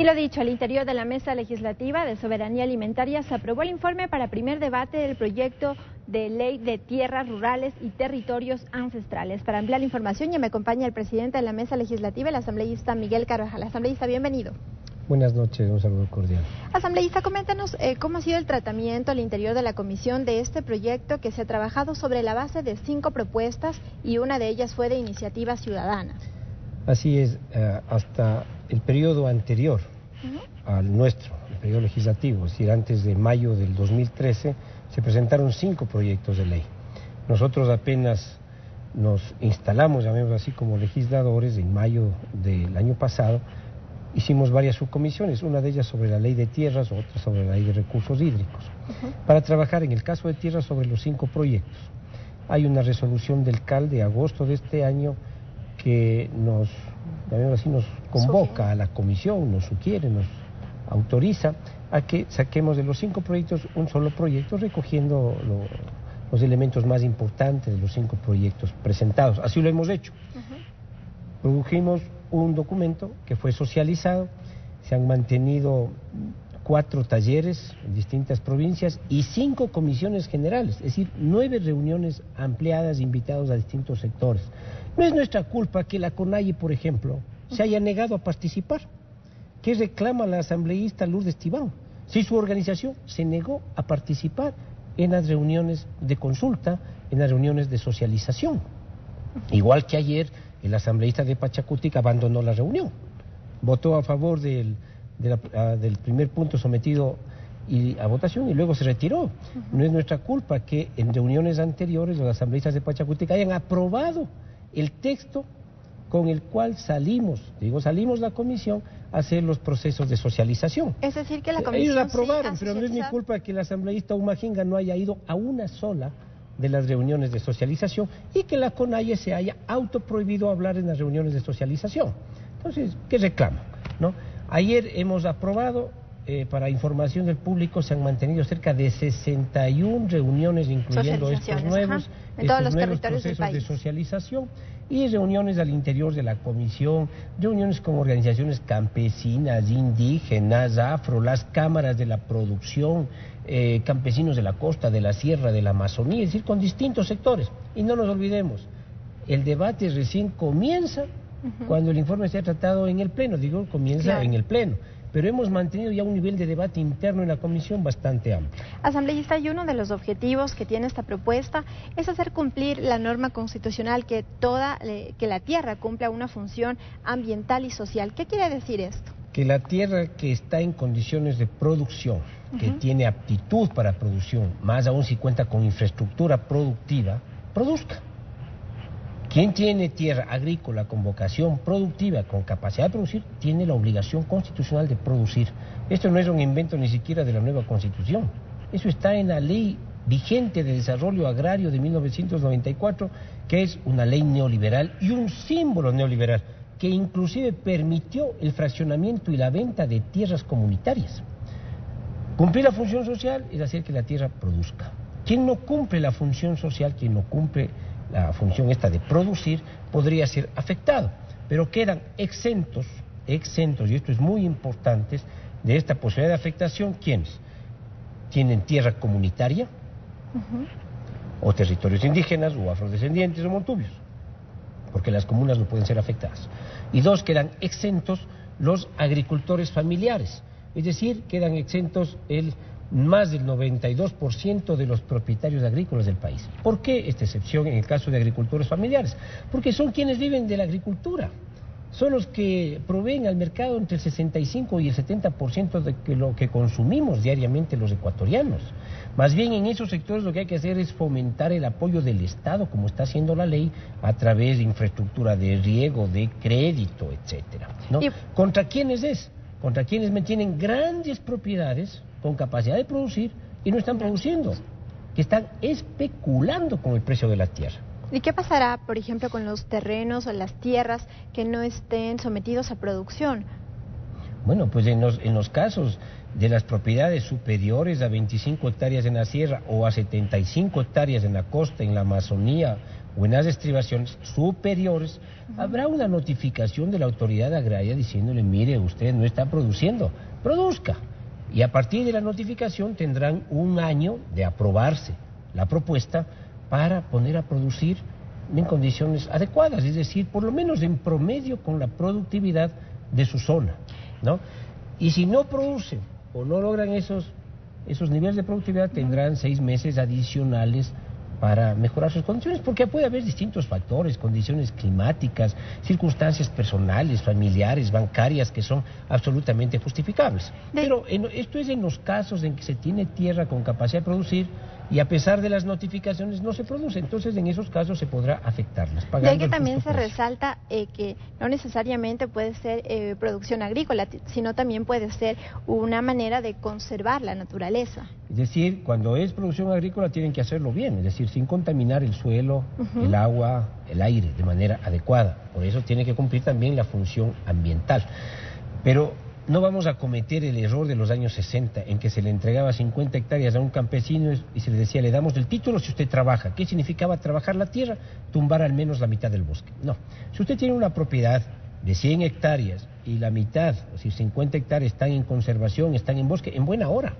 Y lo dicho, al interior de la Mesa Legislativa de Soberanía Alimentaria se aprobó el informe para primer debate del proyecto de ley de tierras rurales y territorios ancestrales. Para ampliar la información ya me acompaña el presidente de la Mesa Legislativa, el asambleísta Miguel Carvajal. Asambleísta, bienvenido. Buenas noches, un saludo cordial. Asambleísta, coméntanos eh, cómo ha sido el tratamiento al interior de la comisión de este proyecto que se ha trabajado sobre la base de cinco propuestas y una de ellas fue de iniciativa ciudadana. Así es, eh, hasta el periodo anterior al nuestro, el periodo legislativo, es decir, antes de mayo del 2013, se presentaron cinco proyectos de ley. Nosotros apenas nos instalamos, llamemos así, como legisladores en mayo del año pasado, hicimos varias subcomisiones, una de ellas sobre la ley de tierras, otra sobre la ley de recursos hídricos, para trabajar en el caso de tierras sobre los cinco proyectos. Hay una resolución del CAL de agosto de este año que nos, así, nos convoca a la comisión, nos sugiere, nos autoriza a que saquemos de los cinco proyectos un solo proyecto recogiendo los elementos más importantes de los cinco proyectos presentados. Así lo hemos hecho. Produjimos un documento que fue socializado, se han mantenido cuatro talleres en distintas provincias y cinco comisiones generales, es decir, nueve reuniones ampliadas, invitados a distintos sectores. No es nuestra culpa que la CONAIE, por ejemplo, se haya negado a participar. ¿Qué reclama la asambleísta Lourdes Tibán? Si su organización se negó a participar en las reuniones de consulta, en las reuniones de socialización. Igual que ayer, el asambleísta de Pachacutic abandonó la reunión. Votó a favor del, ah, del primer punto sometido y, a votación y luego se retiró. No es nuestra culpa que en reuniones anteriores los asambleístas de Pachacutic hayan aprobado el texto con el cual salimos, digo salimos la comisión, a hacer los procesos de socialización. Es decir, que la comisión... Ellos aprobaron, pero no es mi culpa que el asambleísta Humajinga no haya ido a una sola de las reuniones de socialización y que la CONAIE se haya autoprohibido hablar en las reuniones de socialización. Entonces, ¿qué reclamo? ¿No? Ayer hemos aprobado eh, para información del público se han mantenido cerca de 61 reuniones, incluyendo estos nuevos, estos nuevos procesos de socialización y reuniones al interior de la comisión, reuniones con organizaciones campesinas, indígenas, afro, las cámaras de la producción, eh, campesinos de la costa, de la sierra, de la Amazonía, es decir, con distintos sectores. Y no nos olvidemos, el debate recién comienza cuando el informe se ha tratado en el Pleno, digo, comienza en el Pleno pero hemos mantenido ya un nivel de debate interno en la comisión bastante amplio. Asambleísta, y uno de los objetivos que tiene esta propuesta es hacer cumplir la norma constitucional que toda que la tierra cumpla una función ambiental y social. ¿Qué quiere decir esto? Que la tierra que está en condiciones de producción, que tiene aptitud para producción, más aún si cuenta con infraestructura productiva, produzca. Quien tiene tierra agrícola con vocación productiva, con capacidad de producir, tiene la obligación constitucional de producir. Esto no es un invento ni siquiera de la nueva constitución. Eso está en la ley vigente de desarrollo agrario de 1994, que es una ley neoliberal y un símbolo neoliberal, que inclusive permitió el fraccionamiento y la venta de tierras comunitarias. Cumplir la función social es hacer que la tierra produzca. Quien no cumple la función social, quien no cumple la función esta de producir, podría ser afectado. Pero quedan exentos, exentos, y esto es muy importante, de esta posibilidad de afectación, ¿quiénes? Tienen tierra comunitaria, o territorios indígenas, o afrodescendientes, o montubios, porque las comunas no pueden ser afectadas. Y dos, quedan exentos los agricultores familiares, es decir, quedan exentos el más del 92% de los propietarios agrícolas del país. ¿Por qué esta excepción en el caso de agricultores familiares? Porque son quienes viven de la agricultura. Son los que proveen al mercado entre el 65 y el 70% de lo que consumimos diariamente los ecuatorianos. Más bien en esos sectores lo que hay que hacer es fomentar el apoyo del Estado, como está haciendo la ley, a través de infraestructura de riego, de crédito, etcétera. ¿Contra quiénes es? Contra quienes mantienen grandes propiedades con capacidad de producir y no están produciendo, que están especulando con el precio de la tierra. ¿Y qué pasará, por ejemplo, con los terrenos o las tierras que no estén sometidos a producción? Bueno, pues en los, en los casos de las propiedades superiores a 25 hectáreas en la sierra o a 75 hectáreas en la costa, en la Amazonía o en las estribaciones superiores, habrá una notificación de la autoridad agraria diciéndole, mire, usted no está produciendo, produzca. Y a partir de la notificación tendrán un año de aprobarse la propuesta para poner a producir en condiciones adecuadas, es decir, por lo menos en promedio con la productividad de su zona, ¿no? Y si no producen o no logran esos, esos niveles de productividad, tendrán seis meses adicionales para mejorar sus condiciones, porque puede haber distintos factores, condiciones climáticas, circunstancias personales, familiares, bancarias, que son absolutamente justificables. Pero esto es en los casos en que se tiene tierra con capacidad de producir y a pesar de las notificaciones no se produce. Entonces, en esos casos se podrá afectarlas. De que también se resalta eh, que no necesariamente puede ser eh, producción agrícola, sino también puede ser una manera de conservar la naturaleza. Es decir, cuando es producción agrícola tienen que hacerlo bien, es decir, sin contaminar el suelo, el agua, el aire de manera adecuada. Por eso tiene que cumplir también la función ambiental. Pero no vamos a cometer el error de los años 60 en que se le entregaba 50 hectáreas a un campesino y se le decía, le damos el título si usted trabaja. ¿Qué significaba trabajar la tierra? Tumbar al menos la mitad del bosque. No. Si usted tiene una propiedad de 100 hectáreas y la mitad, o sea, 50 hectáreas están en conservación, están en bosque, en buena hora.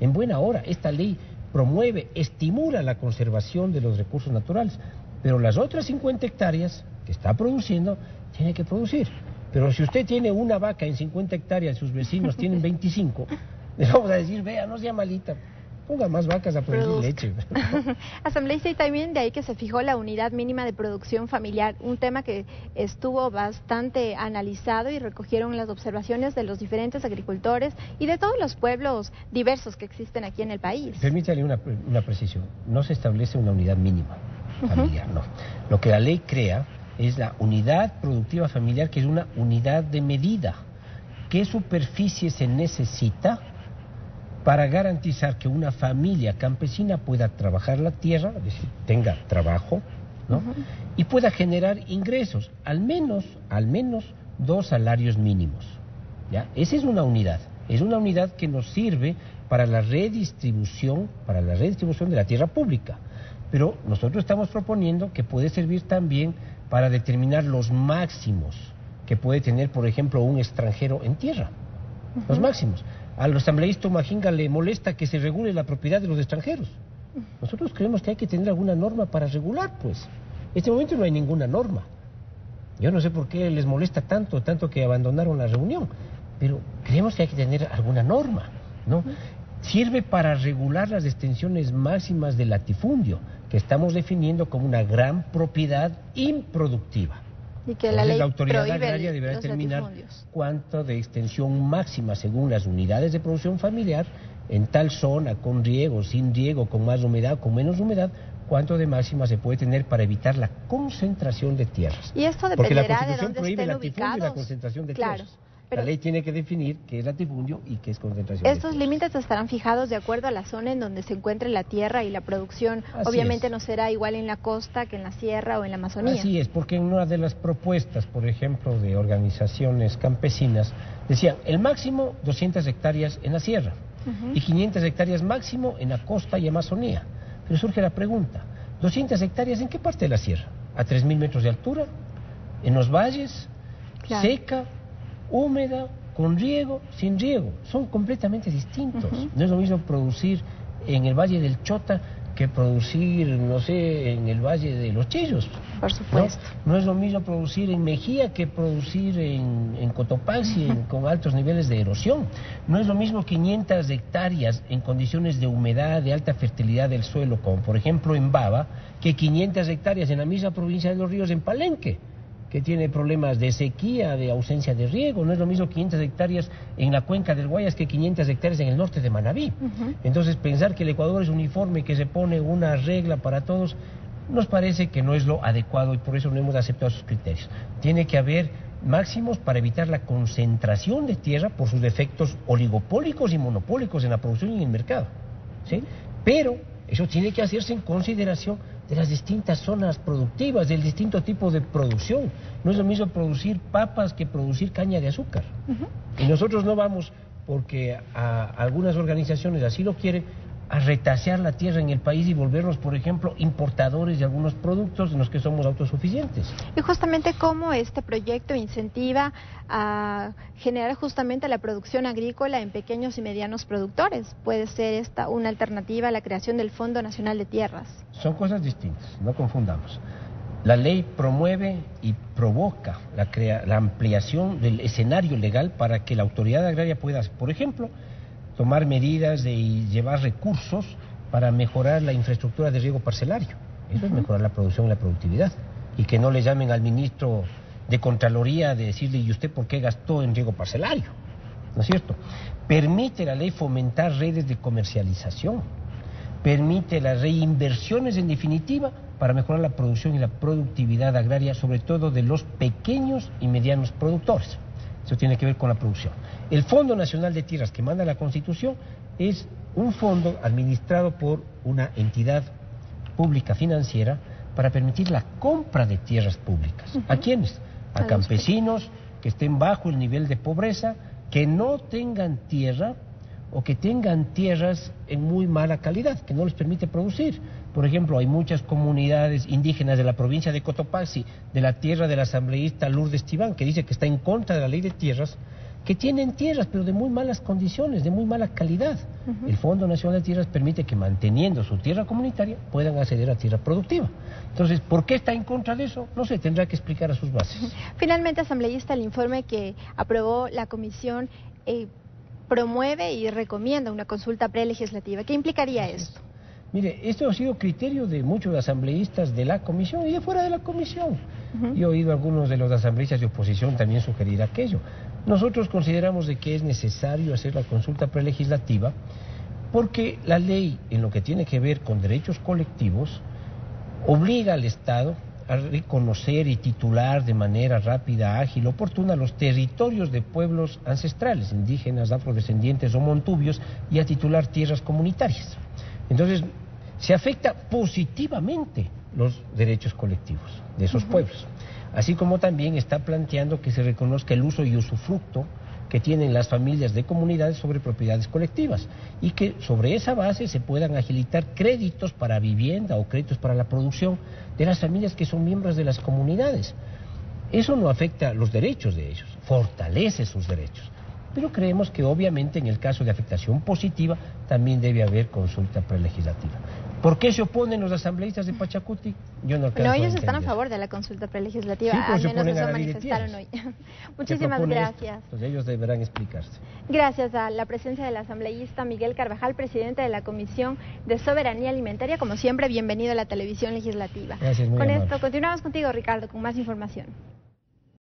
En buena hora. Esta ley promueve, estimula la conservación de los recursos naturales. Pero las otras 50 hectáreas que está produciendo, tiene que producir. Pero si usted tiene una vaca en 50 hectáreas y sus vecinos tienen 25, le vamos a decir, vea, no sea malita, ponga más vacas a producir leche. Asambleísta, y también de ahí que se fijó la unidad mínima de producción familiar, un tema que estuvo bastante analizado y recogieron las observaciones de los diferentes agricultores y de todos los pueblos diversos que existen aquí en el país. Permítale una, una precisión, no se establece una unidad mínima familiar, no. Lo que la ley crea es la unidad productiva familiar, que es una unidad de medida. ¿Qué superficie se necesita para garantizar que una familia campesina pueda trabajar la tierra, es decir, tenga trabajo, ¿no? Y pueda generar ingresos, al menos, al menos dos salarios mínimos. ¿Ya? Esa es una unidad, es una unidad que nos sirve para la redistribución, para la redistribución de la tierra pública. Pero nosotros estamos proponiendo que puede servir también para determinar los máximos que puede tener, por ejemplo, un extranjero en tierra. Los máximos. Al asambleísta Majinga le molesta que se regule la propiedad de los extranjeros. Nosotros creemos que hay que tener alguna norma para regular, pues. En este momento no hay ninguna norma. Yo no sé por qué les molesta tanto, tanto que abandonaron la reunión, pero creemos que hay que tener alguna norma, ¿no? Sirve para regular las extensiones máximas del latifundio que estamos definiendo como una gran propiedad improductiva. Y que la, ley autoridad agraria deberá determinar cuánto de extensión máxima según las unidades de producción familiar en tal zona, con riego, sin riego, con más humedad, con menos humedad, cuánto de máxima se puede tener para evitar la concentración de tierras. Y esto dependerá de dónde estén ubicados. Y la concentración de claro la ley tiene que definir qué es latifundio y qué es concentración. Estos límites estarán fijados de acuerdo a la zona en donde se encuentre la tierra y la producción. Obviamente no será igual en la costa que en la sierra o en la Amazonía. Así es, porque en una de las propuestas, por ejemplo, de organizaciones campesinas, decían el máximo 200 hectáreas en la sierra y 500 hectáreas máximo en la costa y Amazonía. Pero surge la pregunta, ¿200 hectáreas en qué parte de la sierra? ¿A 3.000 metros de altura? ¿En los valles? ¿Seca? Húmeda, con riego, sin riego. Son completamente distintos. No es lo mismo producir en el Valle del Chota que producir, no sé, en el Valle de los Chillos. Por supuesto. No, es lo mismo producir en Mejía que producir en, en Cotopaxi con altos niveles de erosión. No es lo mismo 500 hectáreas en condiciones de humedad, de alta fertilidad del suelo, como por ejemplo en Baba, que 500 hectáreas en la misma provincia de los ríos en Palenque que tiene problemas de sequía, de ausencia de riego. No es lo mismo 500 hectáreas en la cuenca del Guayas que 500 hectáreas en el norte de Manabí. Entonces, pensar que el Ecuador es uniforme y que se pone una regla para todos, nos parece que no es lo adecuado y por eso no hemos aceptado sus criterios. Tiene que haber máximos para evitar la concentración de tierra por sus efectos oligopólicos y monopólicos en la producción y en el mercado. ¿sí? Pero eso tiene que hacerse en consideración de las distintas zonas productivas, del distinto tipo de producción. No es lo mismo producir papas que producir caña de azúcar. Y nosotros no vamos, porque a algunas organizaciones así lo quieren, a retasear la tierra en el país y volvernos, por ejemplo, importadores de algunos productos en los que somos autosuficientes. Y justamente cómo este proyecto incentiva a generar justamente la producción agrícola en pequeños y medianos productores. Puede ser esta una alternativa a la creación del Fondo Nacional de Tierras. Son cosas distintas, no confundamos. La ley promueve y provoca la, la ampliación del escenario legal para que la autoridad agraria pueda, por ejemplo, tomar medidas y llevar recursos para mejorar la infraestructura de riego parcelario. Eso es mejorar la producción y la productividad. Y que no le llamen al ministro de Contraloría de decirle, ¿y usted por qué gastó en riego parcelario? ¿No es cierto? Permite la ley fomentar redes de comercialización. Permite las reinversiones en definitiva para mejorar la producción y la productividad agraria, sobre todo de los pequeños y medianos productores. Eso tiene que ver con la producción. El Fondo Nacional de Tierras que manda la Constitución es un fondo administrado por una entidad pública financiera para permitir la compra de tierras públicas. ¿A quiénes? A campesinos que estén bajo el nivel de pobreza, que no tengan tierra o que tengan tierras en muy mala calidad, que no les permite producir. Por ejemplo, hay muchas comunidades indígenas de la provincia de Cotopaxi, de la tierra del asambleísta Lourdes Tibán, que dice que está en contra de la ley de tierras, que tienen tierras, pero de muy malas condiciones, de muy mala calidad. El Fondo Nacional de Tierras permite que manteniendo su tierra comunitaria puedan acceder a tierra productiva. Entonces, ¿por qué está en contra de eso? No sé, tendrá que explicar a sus bases. Finalmente, asambleísta, el informe que aprobó la comisión eh, promueve y recomienda una consulta prelegislativa. ¿Qué implicaría esto? Mire, esto ha sido criterio de muchos asambleístas de la comisión y de fuera de la comisión. Y he oído a algunos de los asambleístas de oposición también sugerir aquello. Nosotros consideramos de que es necesario hacer la consulta prelegislativa porque la ley, en lo que tiene que ver con derechos colectivos, obliga al Estado a reconocer y titular de manera rápida, ágil, oportuna los territorios de pueblos ancestrales, indígenas, afrodescendientes o montubios, y a titular tierras comunitarias. Entonces, se afecta positivamente los derechos colectivos de esos pueblos, así como también está planteando que se reconozca el uso y usufructo que tienen las familias de comunidades sobre propiedades colectivas y que sobre esa base se puedan agilitar créditos para vivienda o créditos para la producción de las familias que son miembros de las comunidades. Eso no afecta los derechos de ellos, fortalece sus derechos. Pero creemos que obviamente en el caso de afectación positiva también debe haber consulta prelegislativa. ¿Por qué se oponen los asambleístas de Pachacuti? Yo no No, ellos están a favor de la consulta prelegislativa, al menos eso manifestaron hoy. Muchísimas gracias. Entonces ellos deberán explicarse. Gracias a la presencia del asambleísta Miguel Carvajal, presidente de la Comisión de Soberanía Alimentaria. Como siempre, bienvenido a la televisión legislativa. Gracias, muy Con esto continuamos contigo, Ricardo, con más información.